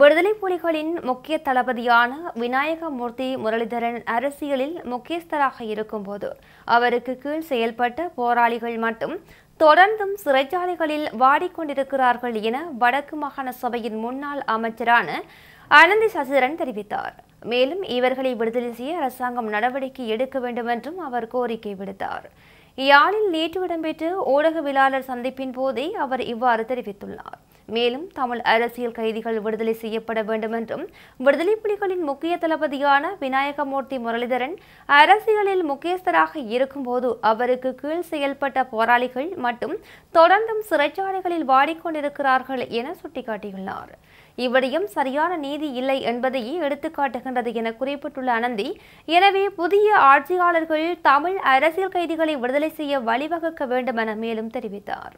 விடுதலை புலிகளின் முக்கிய தளபதியான விநாயகமூர்த்தி முரளிதரன் அரசியலில் முக்கியஸ்தராக இருக்கும்போது அவருக்கு கீழ் செயல்பட்ட போராளிகள் மட்டும் தொடர்ந்தும் சிறைச்சாலைகளில் வாடிக்கொண்டிருக்கிறார்கள் என வடக்கு மாகாண சபையின் முன்னாள் அமைச்சரான அனந்தி சசிதரன் தெரிவித்தார். மேலும் இவர்களை விடுதலை செய்ய அரசாங்கம் நடவடிக்கை எடுக்க வேண்டும் என்றும் அவர் கோரிக்கை விடுத்தார். யாழில் நேற்று இடம்பெற்ற ஊடகவியலாளர் சந்திப்பின் போதே அவர் இவ்வாறு தெரிவித்துள்ளார். மேலும் தமிழ் அரசியல் கைதிகள் விடுதலை செய்யப்பட வேண்டும் என்றும் விடுதலை புலிகளின் முக்கிய தளபதியான விநாயகமூர்த்தி முரளிதரன் அரசியலில் முக்கியஸ்தராக இருக்கும்போது அவருக்கு கீழ் செயல்பட்ட போராளிகள் மட்டும் தொடர்ந்தும் சிறைச்சாலைகளில் வாடிக்கொண்டிருக்கிறார்கள் என சுட்டிக்காட்டியுள்ளார். இவ்விடயம் சரியான நீதி இல்லை என்பதையே எடுத்துக்காட்டுகின்றது என குறிப்பிட்டுள்ள அனந்தி எனவே புதிய ஆட்சியாளர்கள் தமிழ் அரசியல் கைதிகளை விடுதலை செய்ய வழிவகுக்க வேண்டும் என மேலும் தெரிவித்தார்.